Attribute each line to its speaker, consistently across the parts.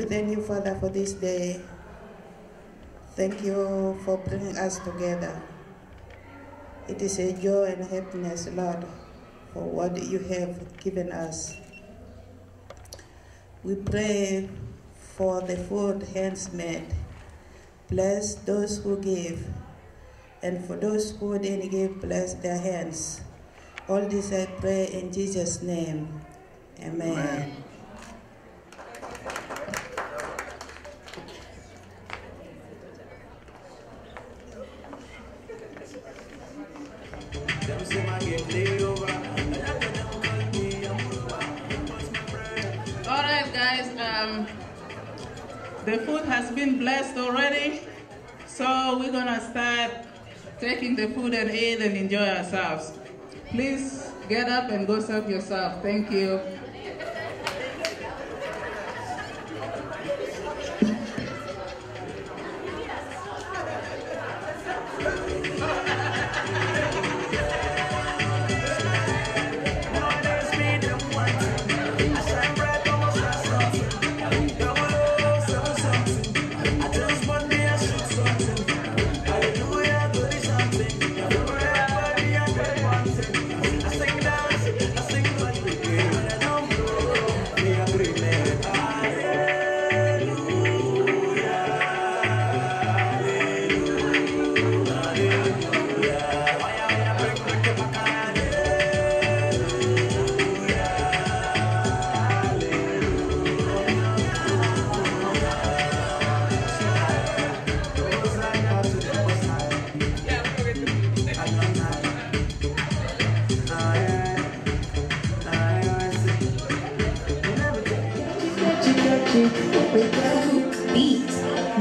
Speaker 1: We thank you, Father, for this day. Thank you for bringing us together. It is a joy and happiness, Lord, for what you have given us. We pray for the food hands made. Bless those who give, and for those who didn't give, bless their hands. All this I pray in Jesus' name. Amen.
Speaker 2: Amen.
Speaker 3: The food has been blessed already, so we're gonna start taking the food and eat and enjoy ourselves. Please get up and go serve yourself. Thank you.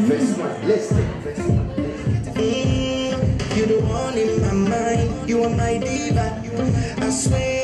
Speaker 4: First one,
Speaker 5: you the one in my mind, you are my diva. I swear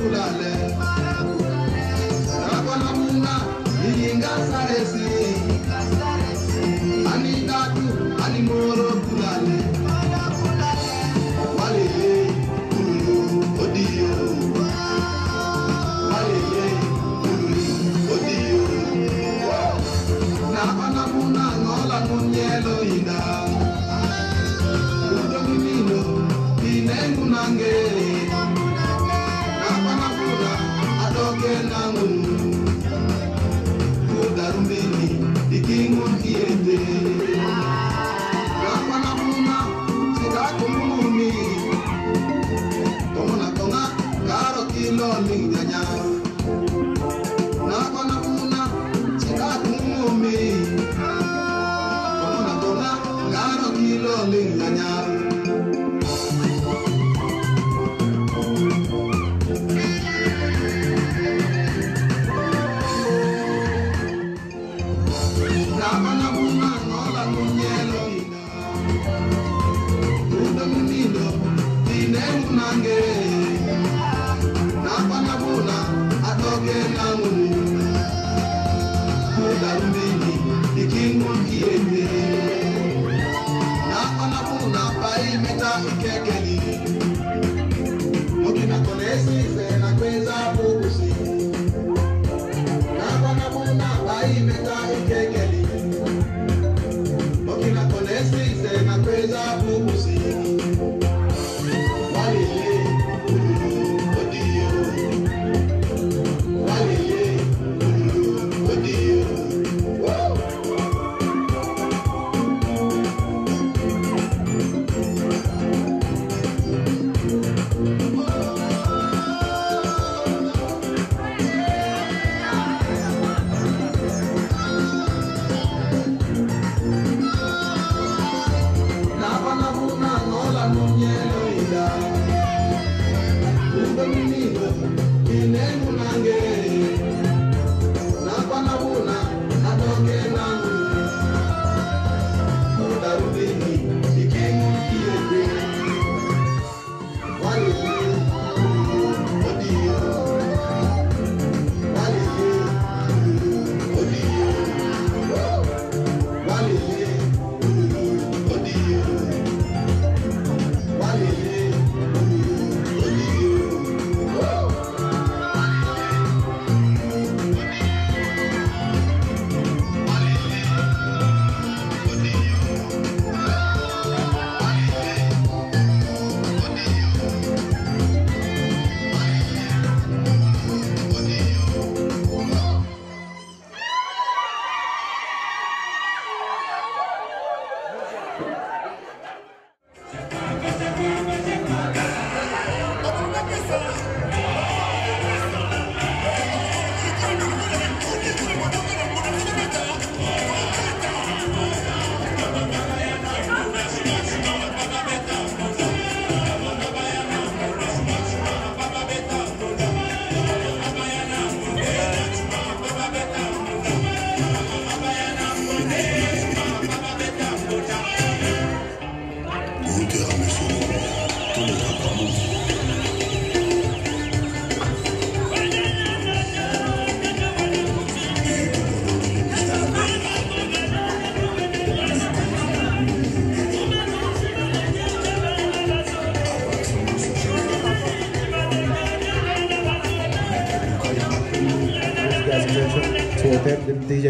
Speaker 3: película,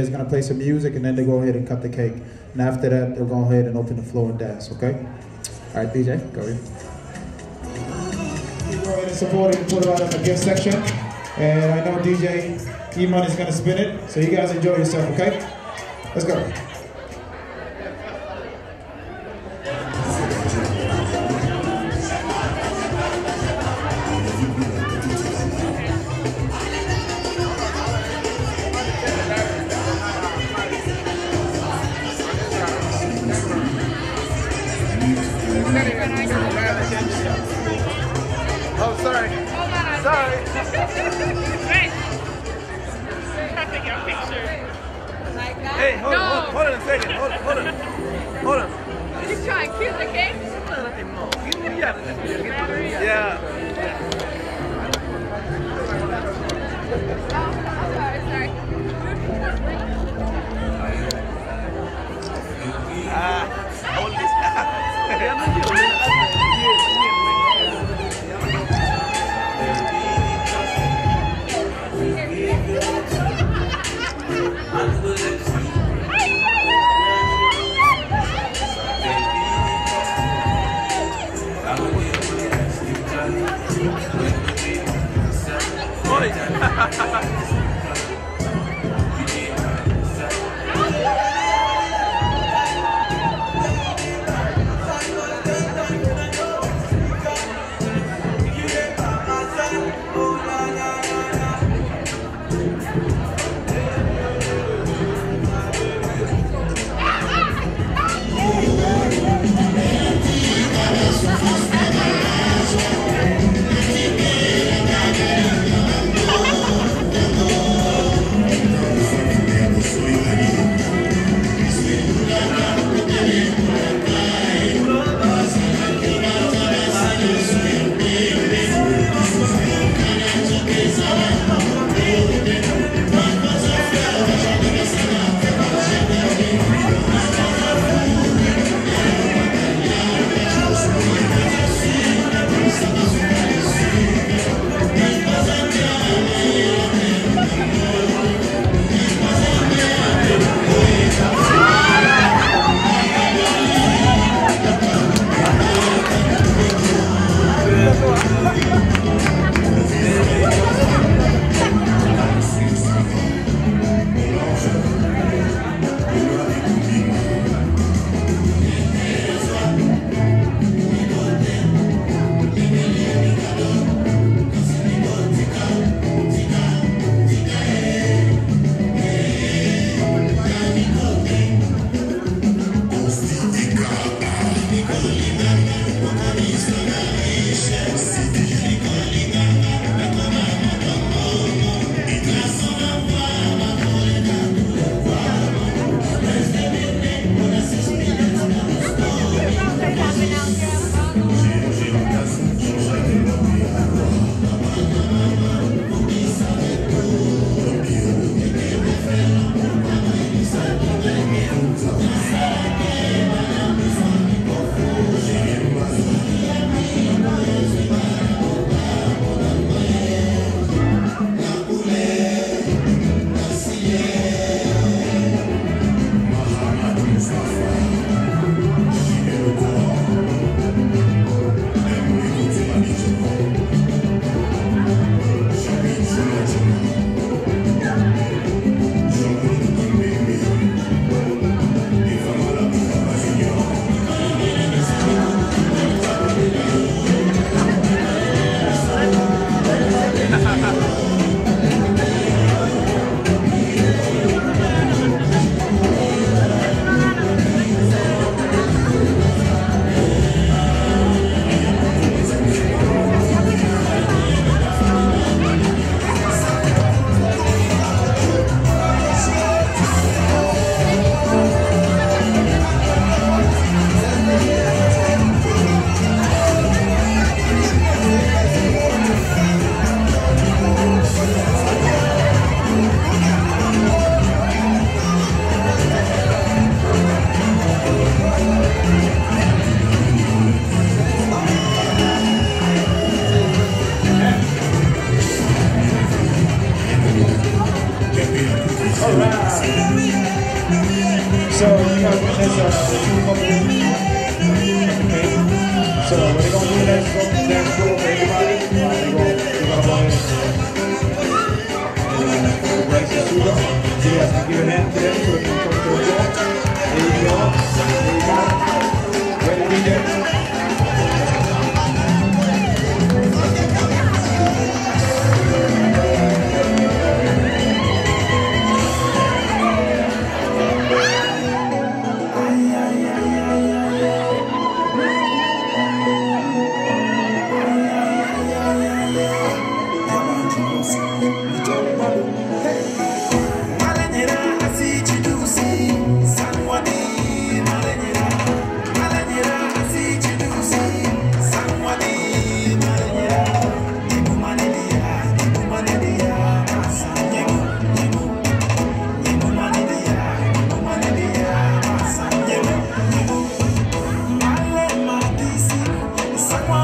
Speaker 3: is
Speaker 6: gonna play some music and then they go ahead and cut the cake. And after that, they'll go ahead and open the floor and dance, okay? All right, DJ, go ahead. Go ahead and support it and put it out in the gift section. And I know DJ E-Money is gonna spin it, so you guys enjoy yourself, okay? Let's go.
Speaker 7: Hey,
Speaker 8: hold on, hold on, hold on a second. Hold on, hold on. Hold on.
Speaker 7: You trying to kill the game?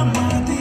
Speaker 9: Madisi,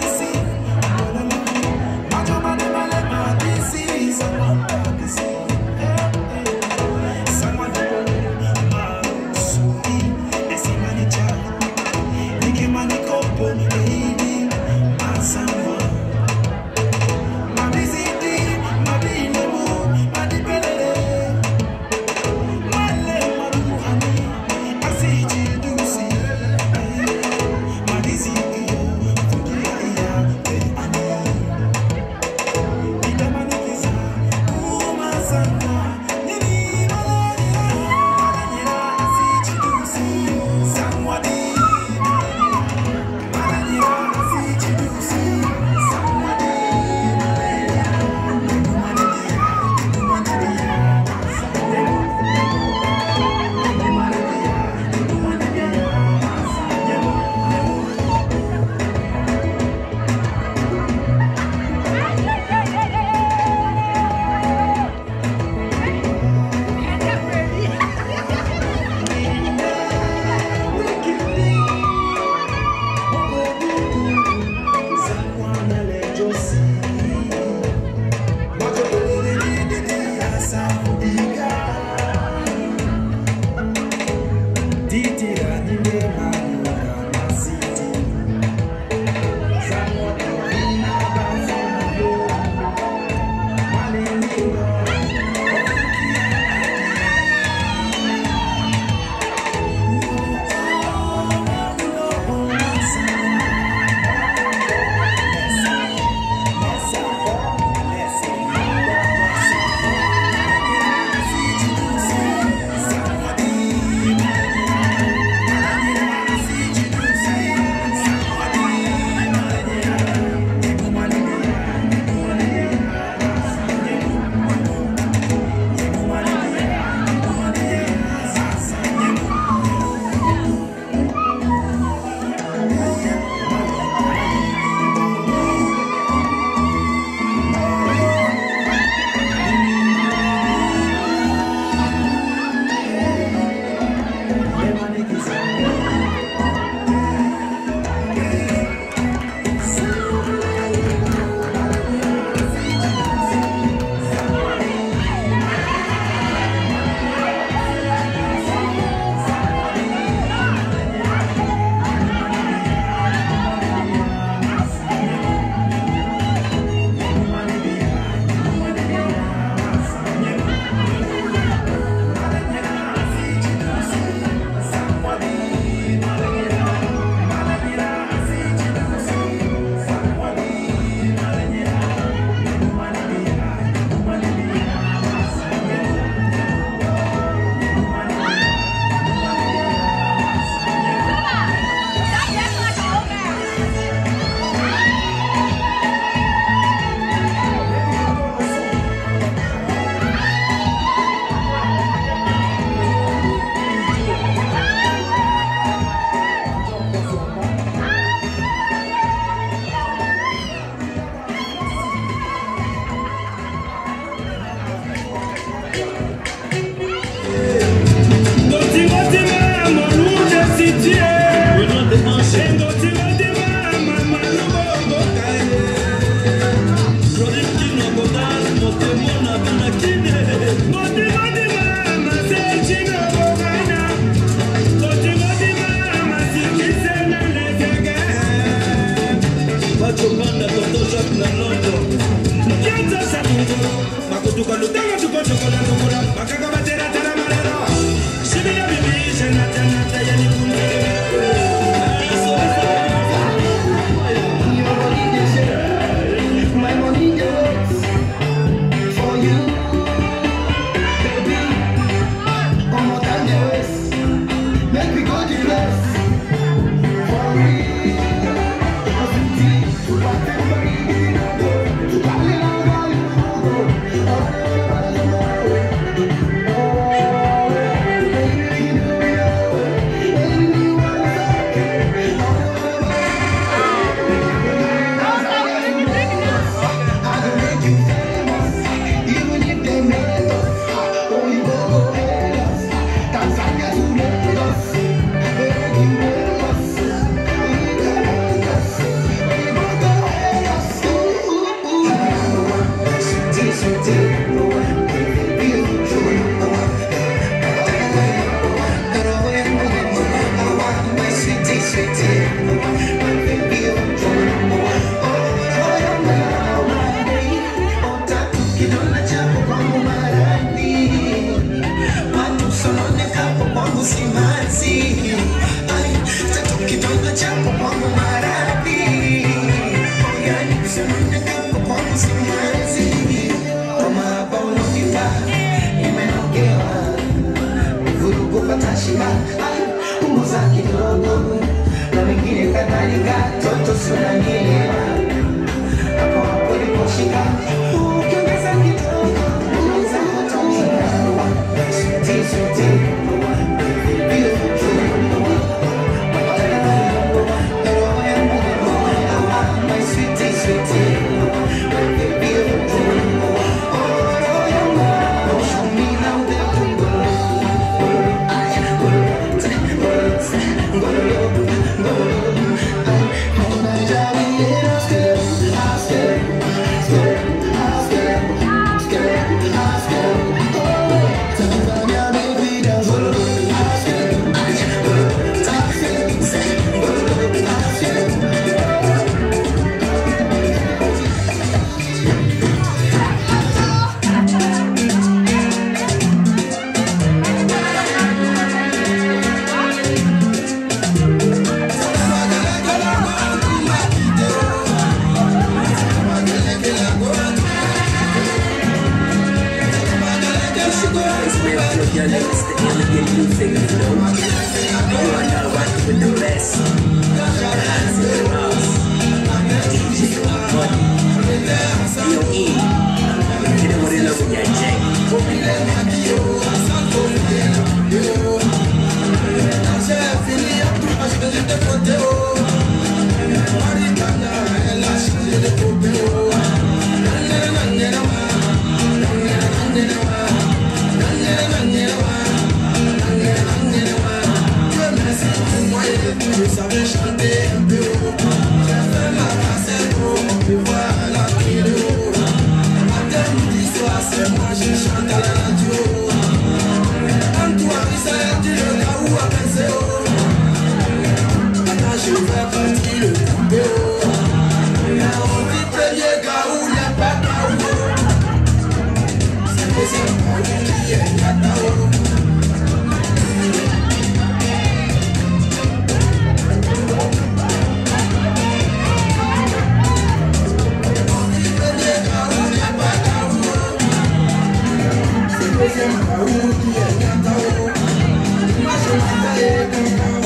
Speaker 5: duko, duko, duko, duko, duko, duko, duko, duko, duko, duko, duko, duko,
Speaker 10: Saga na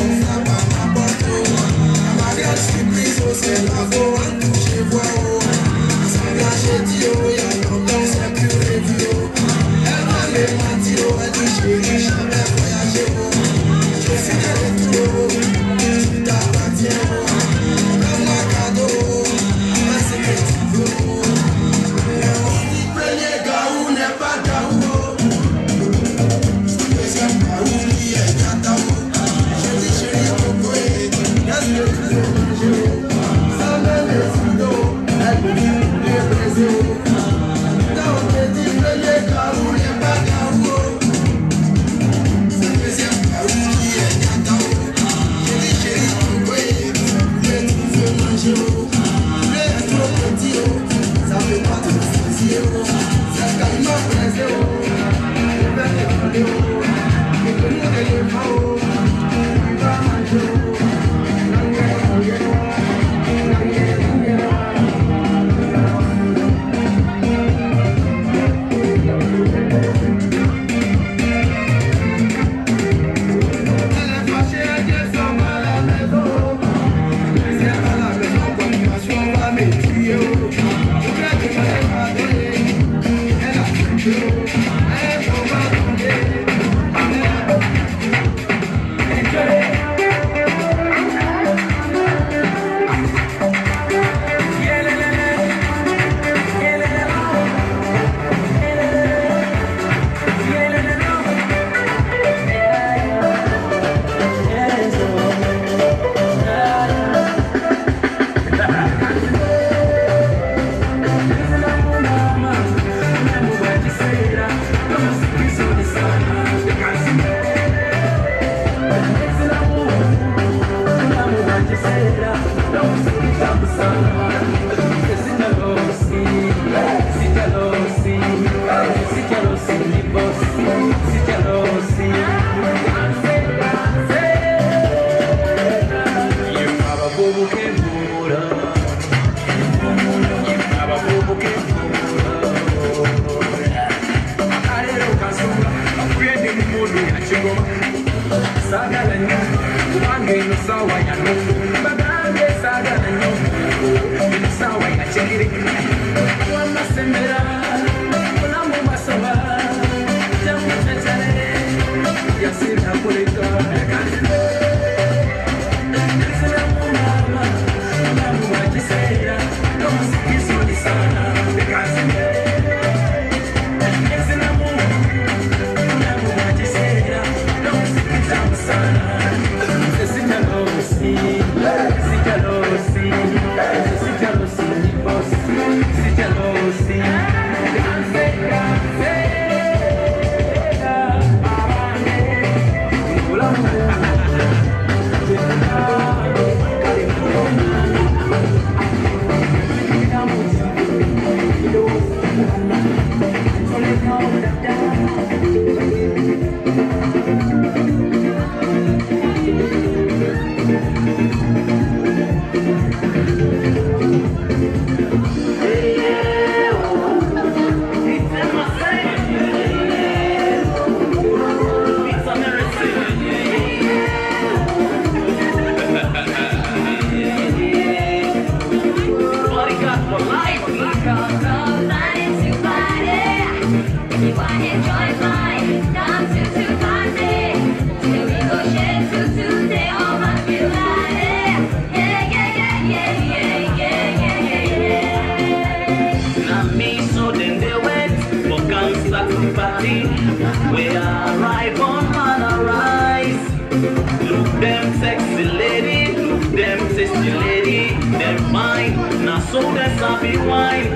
Speaker 2: sexy lady, look them sexy lady. Them mine, now so that's happy wine.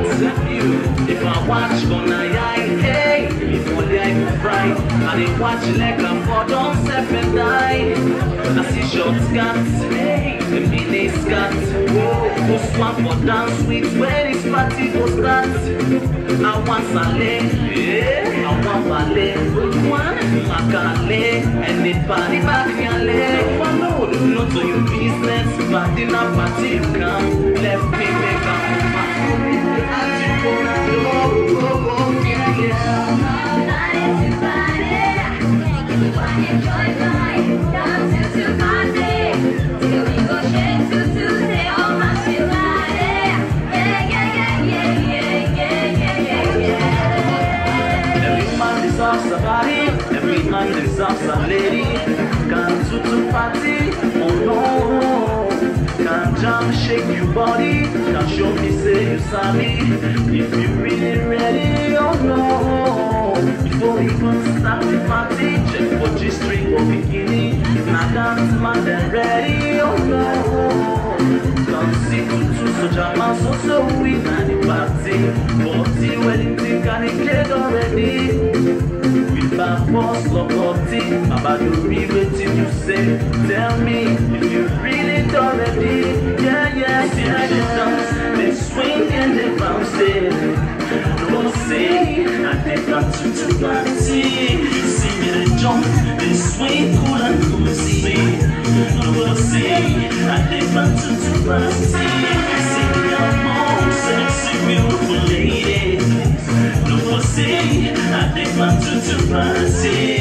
Speaker 2: If I watch gonna hey, if only I could fry. I dey watch like a for don't step and die. I see short skirts, hey, the mini skirts. Go swap for dance with when this party go start. I want salad, yeah, I want ballet. One, macale, and the party back yale. Follow, not to your business, but in a party you come. Left me make a move. Go, body, every man deserves a lady. To the party, oh no. Can jump, shake your body, can show me say you sabi. If you really ready, oh no. Before you even start the party, check for G-string or bikini. Now dance man, then ready, oh no. Come see tutu so jama so so we na the party. Forty wedding thing and it already. Back boss lokoti, Baba you read wetin you say. Tell me if you really done ready. Yeah yeah yeah they dance, they swing and they bounce it. No say I think I'm too too party. See me they jump, they swing cool and cozy. No say I think I'm too too party. See me among sexy beautiful romance.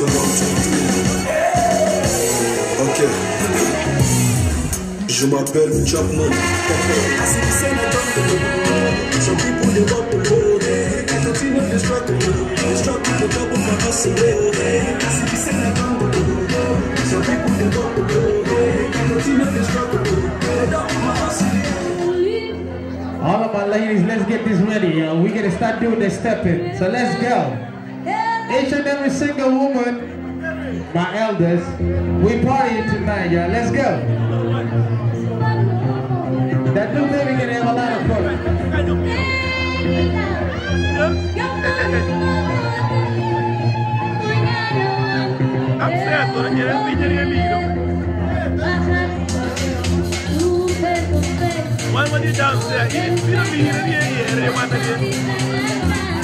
Speaker 2: Two,
Speaker 9: three. Ok. Je m'appelle Chapman. Double my hustle.
Speaker 6: All of my ladies, let's get this ready. Uh, we gotta start doing the stepping. So let's go. Each and every single woman, my elders, we partying tonight, y'all. Let's go. That new baby gonna have a lot of fun.
Speaker 11: I'm sad, but me getting a lead. One when you downstairs, you didn't see the lead in the air, they want to get. Yeah.